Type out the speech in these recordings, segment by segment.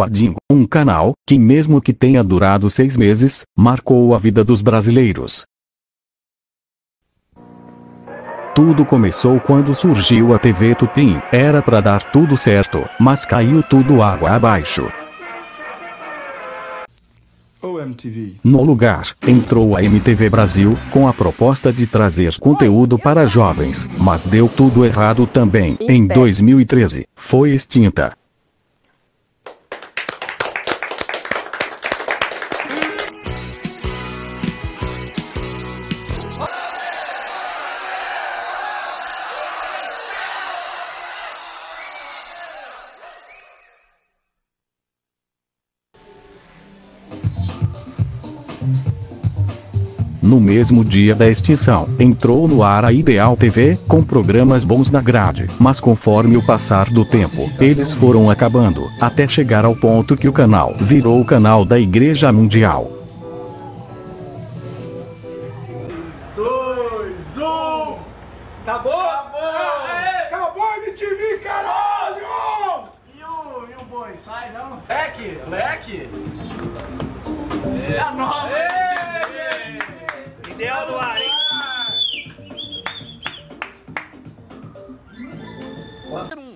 Luadinho, um canal que, mesmo que tenha durado seis meses, marcou a vida dos brasileiros. Tudo começou quando surgiu a TV Tupim. Era para dar tudo certo, mas caiu tudo água abaixo. No lugar, entrou a MTV Brasil, com a proposta de trazer conteúdo para jovens, mas deu tudo errado também. Em 2013, foi extinta. No mesmo dia da extinção, entrou no ar a Ideal TV, com programas bons na grade, mas conforme o passar do tempo, eles foram acabando, até chegar ao ponto que o canal virou o canal da Igreja Mundial. Dois, um. Acabou? Acabou! Acabou a caralho! E o, e o boi, sai não? Leque, leque! É a nova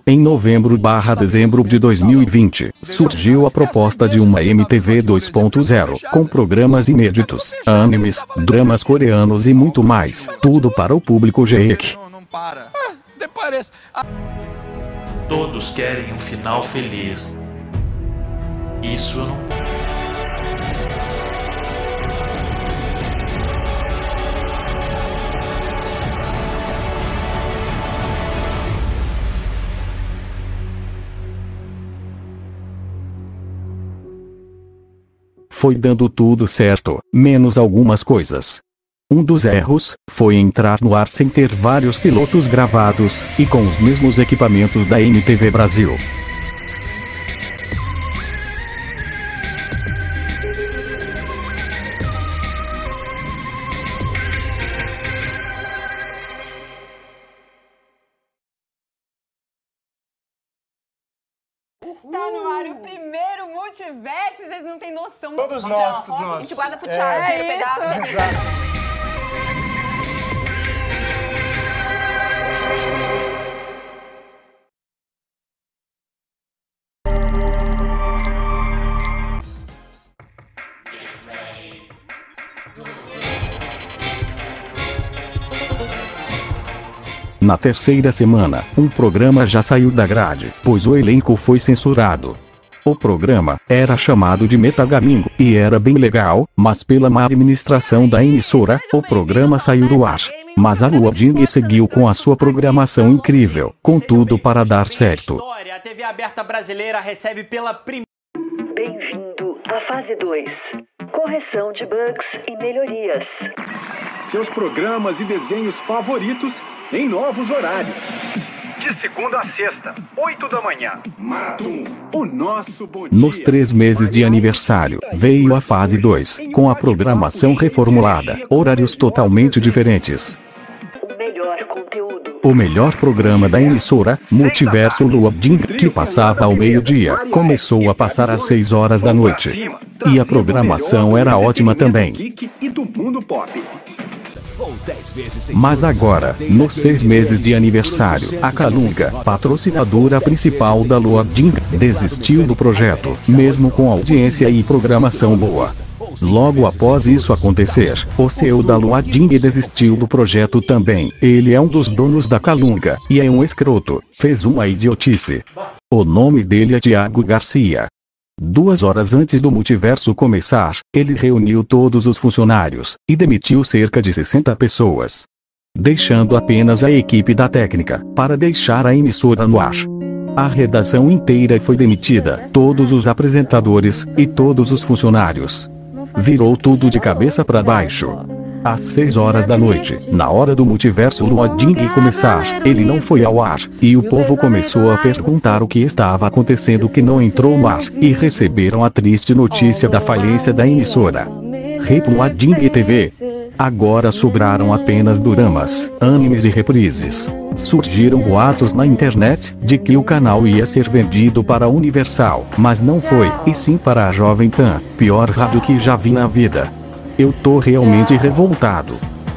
Em novembro barra dezembro de 2020, surgiu a proposta de uma MTV 2.0, com programas inéditos, animes, dramas coreanos e muito mais, tudo para o público geek. Até parece. Todos querem um final feliz. Isso eu não Foi dando tudo certo, menos algumas coisas. Um dos erros foi entrar no ar sem ter vários pilotos gravados e com os mesmos equipamentos da MTV Brasil. Noção. Todos nós, uma todos nós. A gente guarda pro É. Thiago, É primeiro pedaço. Exato. Na terceira semana, um programa já saiu da grade, pois o elenco foi censurado. O programa era chamado de Metagamingo e era bem legal, mas pela má administração da emissora, o programa saiu do ar. Mas a Lua Ding seguiu com a sua programação incrível, com tudo para dar certo. A TV aberta brasileira recebe pela primeira Bem-vindo à fase 2. Correção de bugs e melhorias. Seus programas e desenhos favoritos em novos horários. De segunda a sexta, 8 da manhã. Maratum, o nosso bom dia. Nos três meses de aniversário, veio a fase 2, com a programação reformulada, horários totalmente diferentes. O melhor conteúdo. O melhor programa da emissora, Multiverso Lua Ding, que passava ao meio-dia, começou a passar às 6 horas da noite. E a programação era ótima também. Mas agora, nos seis meses de aniversário, a Calunga, patrocinadora principal da Lua desistiu do projeto, mesmo com audiência e programação boa. Logo após isso acontecer, o CEO da Lua Ding desistiu do projeto também. Ele é um dos donos da Calunga, e é um escroto, fez uma idiotice. O nome dele é Tiago Garcia. Duas horas antes do multiverso começar, ele reuniu todos os funcionários e demitiu cerca de 60 pessoas. Deixando apenas a equipe da técnica para deixar a emissora no ar. A redação inteira foi demitida, todos os apresentadores e todos os funcionários. Virou tudo de cabeça para baixo. Às 6 horas da noite, na hora do multiverso Luading começar, ele não foi ao ar, e o povo começou a perguntar o que estava acontecendo que não entrou no ar, e receberam a triste notícia da falência da emissora. Rei Luading TV. Agora sobraram apenas doramas, animes e reprises. Surgiram boatos na internet de que o canal ia ser vendido para Universal, mas não foi, e sim para a Jovem Pan, pior rádio que já vi na vida. Eu tô realmente revoltado.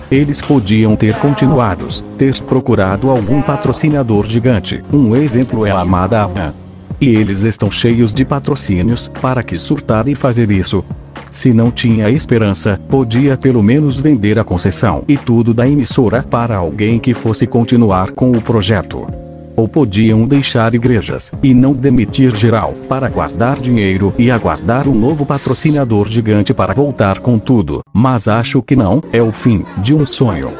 Eles podiam ter continuados, ter procurado algum patrocinador gigante. Um exemplo é a amada Avan. E eles estão cheios de patrocínios, para que surtar e fazer isso? Se não tinha esperança, podia pelo menos vender a concessão e tudo da emissora para alguém que fosse continuar com o projeto. Ou podiam deixar igrejas e não demitir geral para guardar dinheiro e aguardar um novo patrocinador gigante para voltar com tudo. Mas acho que não, é o fim de um sonho.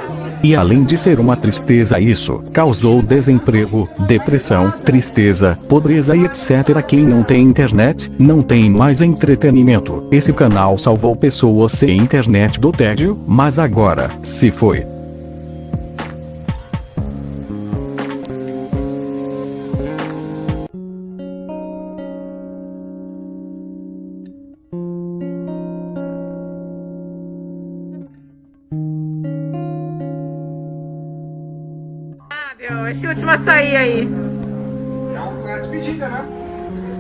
E além de ser uma tristeza, isso causou desemprego, depressão, tristeza, pobreza e etc. Quem não tem internet, não tem mais entretenimento. Esse canal salvou pessoas sem internet do tédio, mas agora, se foi. Último açaí aí. É a despedida, né?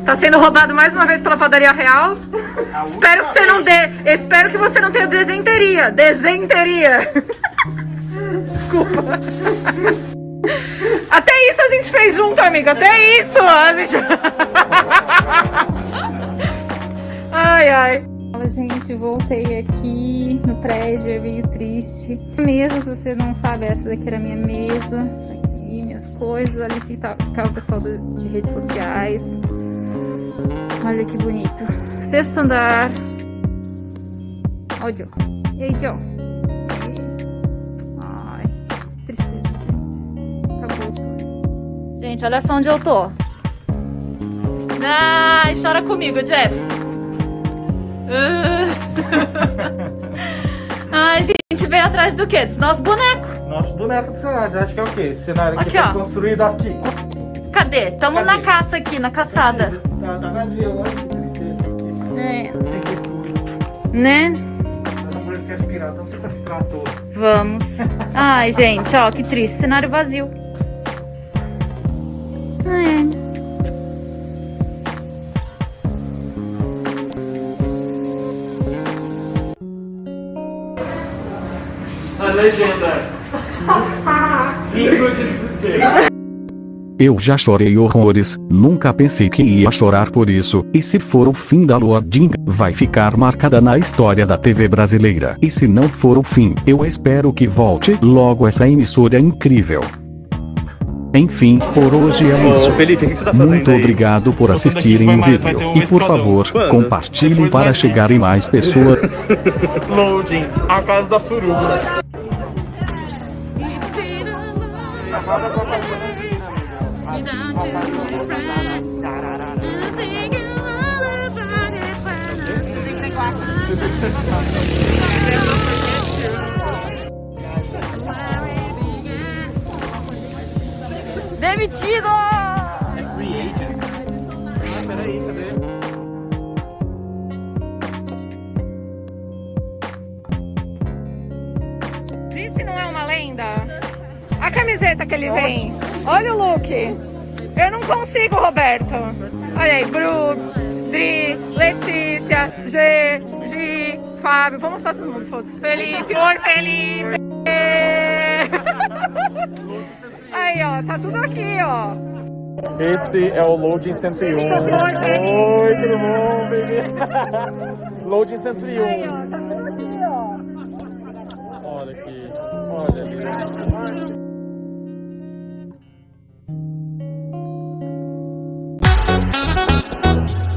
Tá sendo roubado mais uma vez pela padaria real. Espero que você não dê. Espero que você não tenha desenteria. Desenteria. Desculpa. Até isso a gente fez junto, amigo. Até isso a gente. ai, ai. Fala, gente, voltei aqui no prédio, é meio triste. Mesa, se você não sabe, essa daqui era a minha mesa. Minhas coisas. Ali que tá- ficava o pessoal de redes sociais. Olha que bonito. Sexto andar. Olha. E aí, Joe? Ai, tristeza, gente. Acabou o sonho. Gente, olha só onde eu tô. Ai, chora comigo, Jeff. Ai, gente, veio atrás do quê? Dos nossos bonecos. Nosso boneco do cenário, você acha que é o quê? Esse cenário aqui Aqui, foi construído aqui. Cadê? Tamo Cadê? na caça aqui, na caçada. Tá, tá vazio, olha que tristeza. É. Que. Né? Sequestrar todo. Vamos. Ai, gente, ó, que triste. Cenário vazio. Ai. A legenda. Livro de desespero. Eu já chorei horrores, nunca pensei que ia chorar por isso, e se for o fim da Lua Ding, vai ficar marcada na história da TV brasileira. E se não for o fim, eu espero que volte logo essa emissora incrível. Enfim, por hoje é Ô, isso. Felipe, que você tá Muito aí? obrigado por assistirem o vídeo. ter um E por favor, Quando? compartilhem Depois para chegarem mais pessoas. Loading, a casa da suruba. Demitido! Olha o look. Eu não consigo, Roberto. Olha aí, Brooks, Dri, Letícia, G, Gi, Fábio. Vamos mostrar todo mundo, foda-se. Felipe, oi, Felipe. Aí, ó, tá tudo aqui, ó. Esse é o Loading 101. Oi, tudo bom, bebê? Loading 101. Aí, ó, tá tudo aqui, ó. Olha aqui, olha ali. Podcast.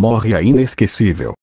Morre a inesquecível.